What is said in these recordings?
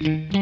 Mm-hmm.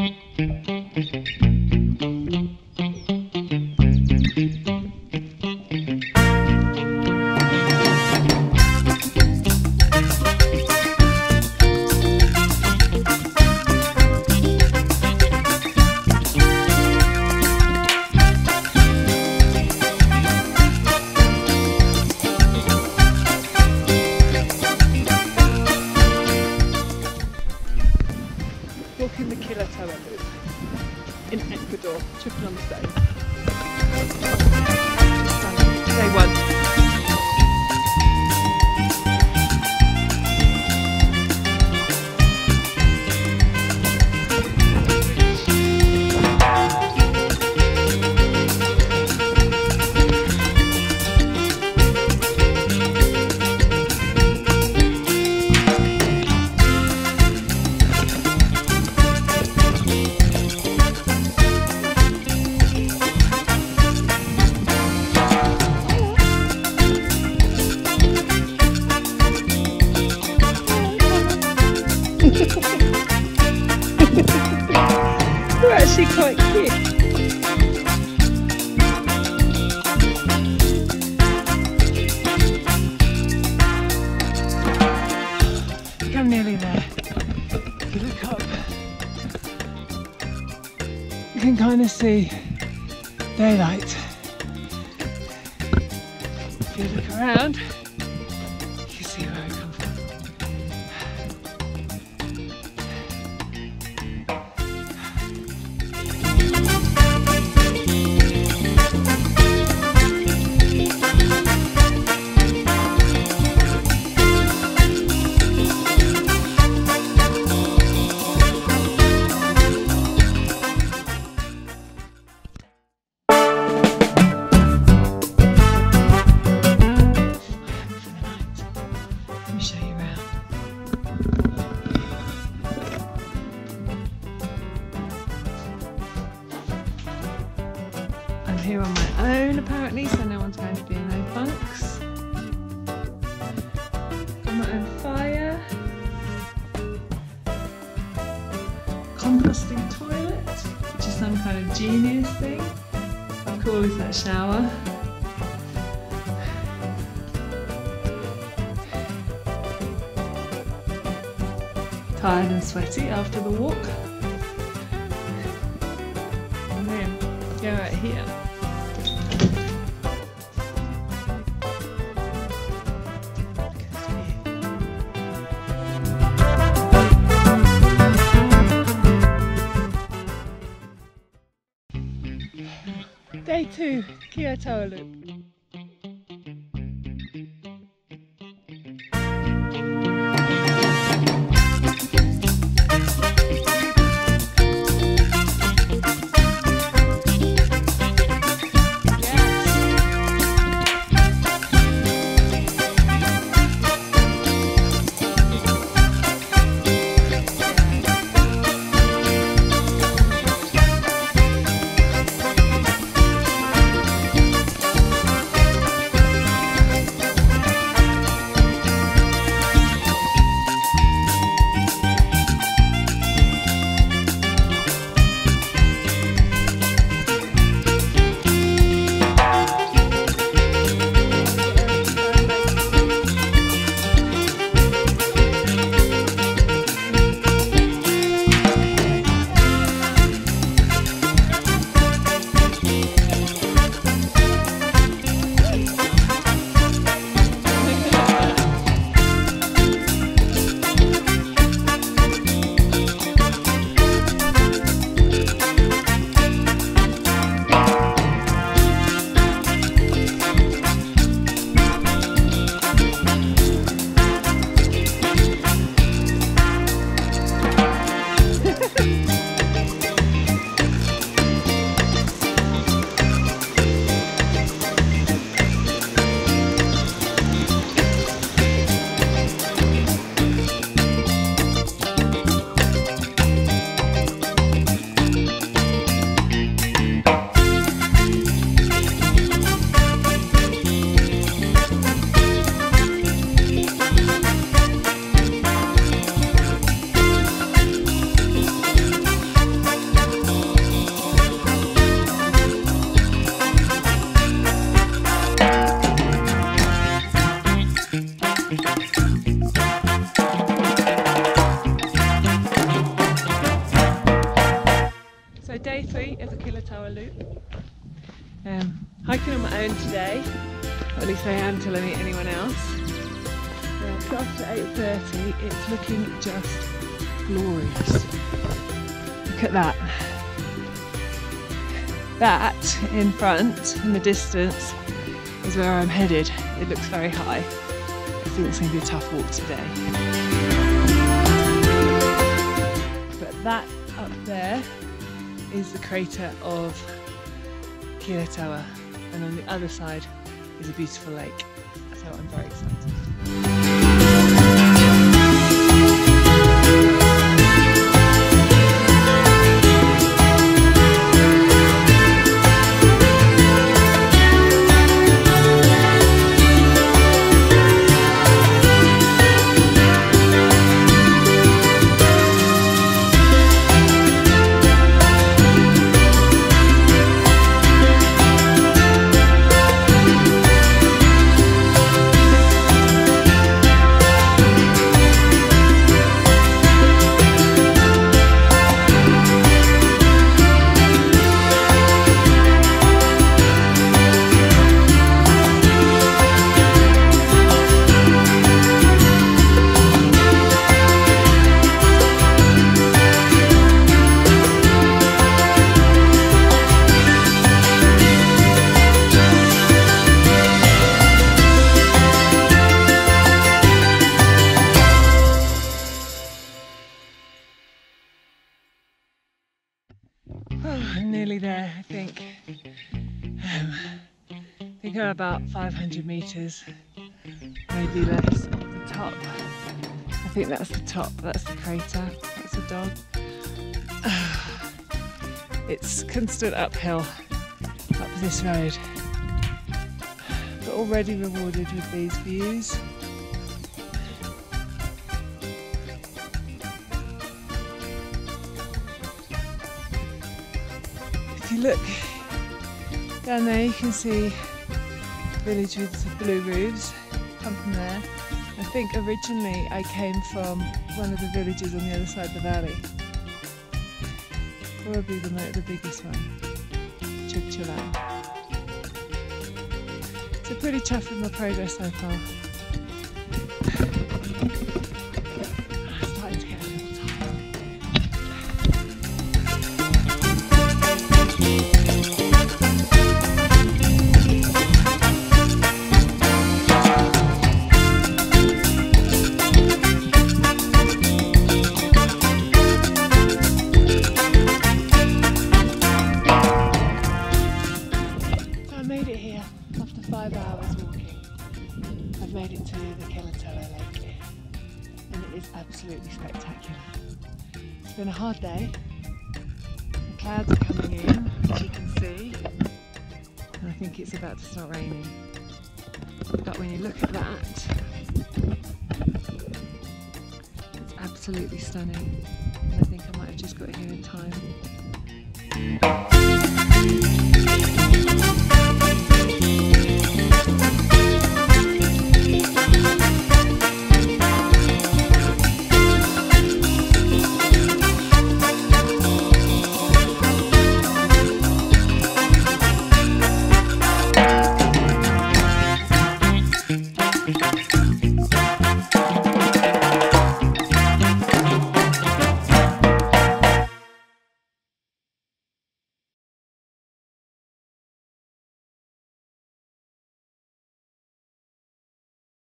You can kind of see daylight. If you look around, apparently, so no one's going to be in no funks. Got my own fire. Composting toilet, which is some kind of genius thing. How cool is that shower? tired and sweaty after the walk. And then go right here. Two, Quilotoa Loop. Three of the Quilotoa Loop. Um, hiking on my own today, at least I am until I meet anyone else. Uh, so after 8.30 it's looking just glorious. Look at that. That in front, in the distance, is where I'm headed. It looks very high. I think it's going to be a tough walk today. But that up there is the crater of Quilotoa, and on the other side is a beautiful lake. So I'm very excited. I think. Um, I think I'm about 500 metres, maybe less, off the top. I think that's the top, that's the crater, that's the dog. It's constant uphill up this road, but already rewarded with these views. Look down there, you can see a village with blue roofs. Come from there. I think originally I came from one of the villages on the other side of the valley. Probably the, the biggest one, Chugchilán. So pretty chuffed with my progress so far. clouds are coming in, as you can see. And I think it's about to start raining. But when you look at that, it's absolutely stunning. I think I might have just got here in time.